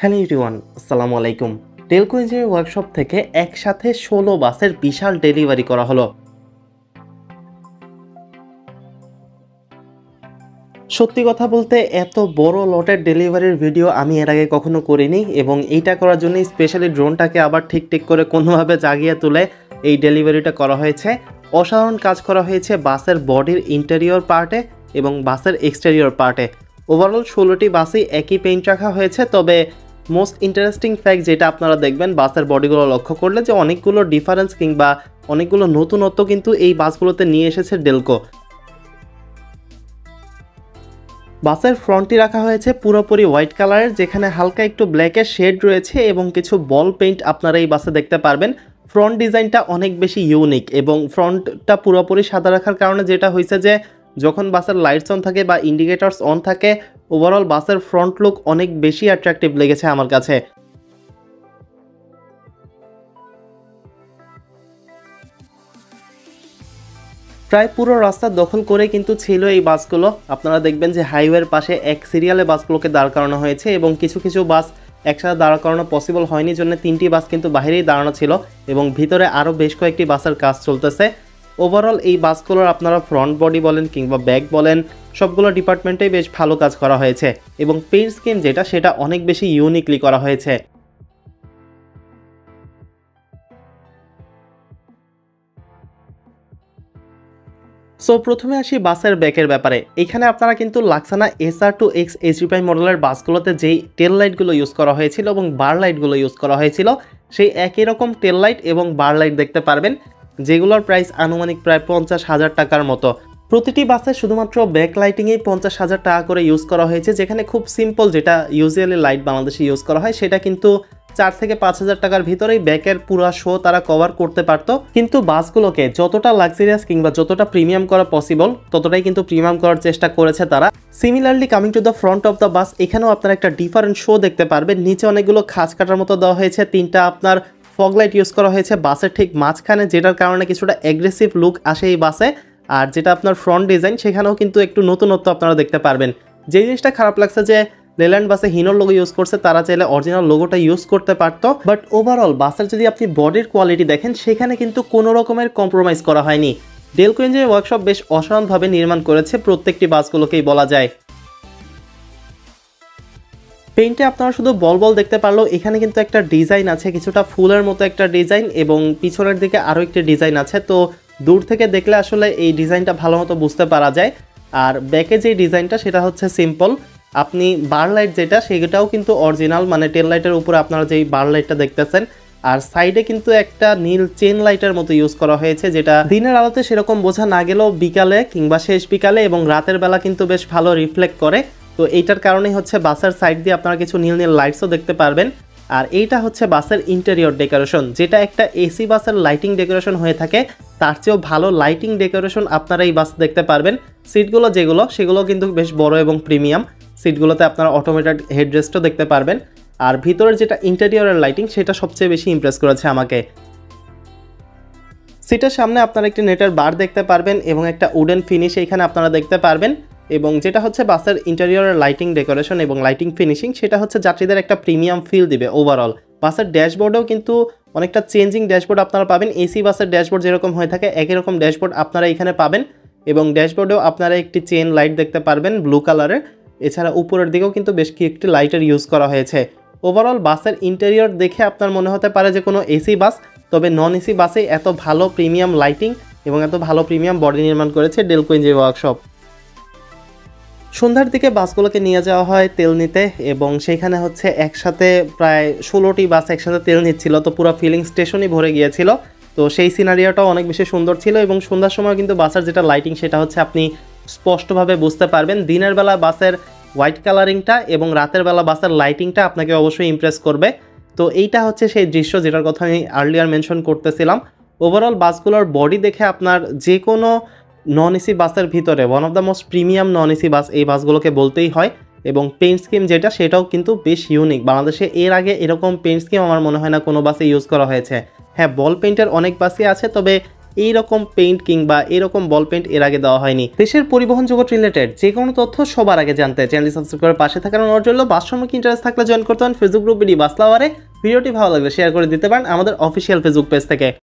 Hello ইউরিওয়ান আসসালামু আলাইকুম। Telco engineer workshop থেকে একসাথে ষোলো বাসের বিশাল ডেলিভারি করা হলো। সত্যি কথা বলতে এত বড় লটের ডেলিভারির ভিডিও আমি এর আগে কখনো করিনি এবং এইটা করার জন্য স্পেশালি ড্রোনটাকে আবার ঠিক ঠিক করে কোনোভাবে জাগিয়ে তুলে এই ডেলিভারিটা করা হয়েছে। অসাধারণ কাজ করা হয়েছে বাসের বডির ইন্টেরিয়র পার্টে এবং বাসের এক্সটেরিয়র পার্টে ওভারঅল ষোলোটি বাসই একই পেইন্ট রাখা হয়েছে, তবে মোস্ট ইন্টারেস্টিং ফ্যাক্ট যেটা আপনারা দেখবেন, বাসের বডিগুলো লক্ষ্য করলে যে অনেকগুলো ডিফারেন্স কিংবা অনেকগুলো নতুনত্ব কিন্তু এই বাসগুলোতে নিয়ে এসেছে ডেলকো বাসের ফ্রন্টটি রাখা হয়েছে পুরোপুরি হোয়াইট কালারের যেখানে হালকা একটু ব্ল্যাকের শেড রয়েছে এবং কিছু বল পেইন্ট আপনারা এই বাসে দেখতে পারবেন। ফ্রন্ট ডিজাইনটা অনেক বেশি ইউনিক এবং ফ্রন্টটা পুরোপুরি সাদা রাখার কারণে যেটা হয়েছে যে, যখন বাসের লাইটস অন থাকে বা ইন্ডিকেটার্স অন থাকে ওভারঅল বাসের ফ্রন্ট লুক অনেক বেশি অ্যাট্রাকটিভ লেগেছে আমার কাছে। প্রায় পুরো রাস্তা দখল করে কিন্তু ছিল এই বাসগুলো। আপনারা দেখবেন যে হাইওয়ের পাশে এক সিরিয়ালে বাসগুলোকে দাঁড় করানো হয়েছে এবং কিছু কিছু বাস একসাথে দাঁড় করানো পসিবল হয়নি, জন্য তিনটি বাস কিন্তু বাইরেই দাঁড়ানো ছিল এবং ভিতরে আরও বেশ কয়েকটি বাসের কাজ চলতেছে। ওভারঅল এই বাসগুলোর আপনারা ফ্রন্ট বডি বলেন কিংবা ব্যাক বলেন, সবগুলো ডিপার্টমেন্টেই বেশ ভালো কাজ করা হয়েছে এবং পেইন্ট স্কিম যেটা, সেটা অনেক বেশি ইউনিকলি করা হয়েছে। সো প্রথমে আসি বাসের ব্যাকের ব্যাপারে। এখানে আপনারা কিন্তু লাক্সানা এসআর টু এক্স এইচডিপাই মডেলের বাসগুলোতে যেই টেল লাইটগুলো ইউজ করা হয়েছিল এবং বার লাইটগুলো ইউজ করা হয়েছিল, সেই একই রকম টেল লাইট এবং বার লাইট দেখতে পারবেন। যেগুলোর প্রাইস আনুমানিক প্রায় পঞ্চাশ হাজার টাকার মতো। প্রতিটি বাসে শুধুমাত্র ব্যাক লাইটিংয়েই পঞ্চাশ হাজার টাকা করে ইউজ করা হয়েছে, যেখানে খুব সিম্পল যেটা ইউজুয়ালি লাইট বাংলাদেশে ইউজ করা হয়, সেটা কিন্তু চার থেকে পাঁচ হাজার টাকার ভিতরেই ব্যাকের পুরা শো তারা কভার করতে পারতো। কিন্তু বাসগুলোকে যতটা লাক্সারিয়াস কিংবা যতটা প্রিমিয়াম করা পসিবল ততটাই কিন্তু প্রিমিয়াম করার চেষ্টা করেছে তারা। Similarly coming to the front of the bus এখানেও আপনারা একটা ডিফারেন্ট শো দেখতে পারবেন। নিচে অনেকগুলো খাঁজ কাটার মতো দেওয়া হয়েছে। তিনটা আপনার ফগ লাইট ইউজ করা হয়েছে বাসের ঠিক মাঝখানে, যেটার কারণে কিছুটা অ্যাগ্রেসিভ লুক আসে এই বাসে। আর যেটা আপনার ফ্রন্ট ডিজাইন সেখানেও কিন্তু একটু নতুনত্ব আপনারা দেখতে পারবেন। যে জিনিসটা খারাপ লাগছে যে লেল্যান্ড বাসে হিনোর লোগো ইউজ করছে, তারা চাইলে অরিজিনাল লোগোটা ইউজ করতে পারতো। বাট ওভারঅল বাসের যদি আপনি বডির কোয়ালিটি দেখেন, সেখানে কিন্তু কোনো রকমের কম্প্রোমাইজ করা হয়নি। ডেলকো ইঞ্জিনের ওয়ার্কশপ বেশ অসাধারণভাবে নির্মাণ করেছে, প্রত্যেকটি বাসগুলোকেই বলা যায়। পেইন্টে আপনারা শুধু বল বল দেখতে পারলেও এখানে কিন্তু একটা ডিজাইন আছে, কিছুটা ফুলের মতো একটা ডিজাইন এবং পিছনের দিকে আরও একটি ডিজাইন আছে। তো দূর থেকে দেখলে আসলে এই ডিজাইনটা ভালো মতো বুঝতে পারা যায়। আর ব্যাকে যে ডিজাইনটা, সেটা হচ্ছে সিম্পল আপনি বার লাইট যেটা, সেটাও কিন্তু অরিজিনাল মানে টেল লাইটের উপরে আপনারা যেই বার লাইটটা দেখতেছেন। আর সাইডে কিন্তু একটা নীল চেন লাইটের মতো ইউজ করা হয়েছে, যেটা দিনের আলোতে সেরকম বোঝা না গেলেও বিকালে কিংবা শেষ বিকালে এবং রাতের বেলা কিন্তু বেশ ভালো রিফ্লেক্ট করে। তো এইটার কারণেই হচ্ছে বাসের সাইড দিয়ে আপনারা কিছু নীল নীল লাইটসও দেখতে পারবেন। আর এইটা হচ্ছে বাসের ইন্টেরিয়র ডেকোরেশন যেটা একটা এসি বাসের লাইটিং ডেকোরেশন হয়ে থাকে। তার চেয়েও ভালো লাইটিং ডেকোরেশন আপনারা এই বাস দেখতে পারবেন। সিটগুলো যেগুলো, সেগুলো কিন্তু বেশ বড় এবং প্রিমিয়াম সিটগুলোতে আপনারা অটোমেটেড হেডরেস্টও দেখতে পারবেন। আর ভিতরের যেটা ইন্টেরিয়রের লাইটিং সেটা সবচেয়ে বেশি ইমপ্রেস করেছে আমাকে। সিটের সামনে আপনারা একটি নেটের বার দেখতে পারবেন এবং একটা উডেন ফিনিশ এইখানে আপনারা দেখতে পারবেন। এবং যেটা হচ্ছে বাসের ইন্টেরিয়রের লাইটিং ডেকোরেশন এবং লাইটিং ফিনিশিং সেটা হচ্ছে যাত্রীদের একটা প্রিমিয়াম ফিল দিবে ওভারঅল বাসের ড্যাশবোর্ডেও কিন্তু অনেকটা চেঞ্জিং ড্যাশবোর্ড আপনারা পাবেন। এসি বাসের ড্যাশবোর্ড যেরকম হয়ে থাকে, একই রকম ড্যাশবোর্ড আপনারা এখানে পাবেন এবং ড্যাশবোর্ডেও আপনারা একটি চেন লাইট দেখতে পারবেন ব্লু কালারের এছাড়া উপরের দিকেও কিন্তু বেশ একটি লাইটের ইউজ করা হয়েছে। ওভারঅল বাসের ইন্টেরিয়র দেখে আপনার মনে হতে পারে যে কোনো এসি বাস, তবে নন এসি বাসে এত ভালো প্রিমিয়াম লাইটিং এবং এত ভালো প্রিমিয়াম বডি নির্মাণ করেছে ডেলকো ওয়ার্কশপ সন্ধ্যার দিকে বাসগুলোকে নিয়ে যাওয়া হয় তেল নিতে এবং সেখানে হচ্ছে একসাথে প্রায় ষোলোটি বাস একসাথে তেল নিচ্ছিল। তো পুরো ফিলিং স্টেশনই ভরে গিয়েছিল। তো সেই সিনারিওটাও অনেক বেশি সুন্দর ছিল এবং সন্ধ্যার সময় কিন্তু বাসের যেটা লাইটিং সেটা হচ্ছে আপনি স্পষ্টভাবে বুঝতে পারবেন। দিনের বেলা বাসের হোয়াইট কালারিংটা এবং রাতের বেলা বাসের লাইটিংটা আপনাকে অবশ্যই ইমপ্রেস করবে। তো এইটা হচ্ছে সেই দৃশ্য যেটার কথা আমি আর্লিয়ার মেনশন করতেছিলাম। ওভারঅল বাসগুলোর বডি দেখে আপনার যে কোনো নন এসি বাসের ভিতরে one of the most premium non AC bus এই বাসগুলোকে বলতেই হয়। এবং পেইন্ট স্কিম যেটা, সেটাও কিন্তু বেশ ইউনিক বাংলাদেশে এর আগে এরকম পেইন্ট স্কিম আমার মনে হয় না কোনো বাসে ইউজ করা হয়েছে। হ্যাঁ বল পেইন্টের অনেক বাসই আছে, তবে এইরকম পেইন্ট কিংবা এরকম বল পেইন্ট এর আগে দেওয়া হয়নি। দেশের পরিবহন জগৎ রিলেটেড যে কোনো তথ্য সবার আগে জানতে চ্যানেল সাবস্ক্রাইব করে পাশে থাকার অনুরোধ রইল। বাস সম্পর্কে ইন্টারেস্ট থাকলে জয়েন করতে পারেন ফেসবুক গ্রুপ বিডি বাসলাওয়ারে ভিডিওটি ভালো লাগলে শেয়ার করে দিতে পারেন আমাদের অফিসিয়াল ফেসবুক পেজ থেকে।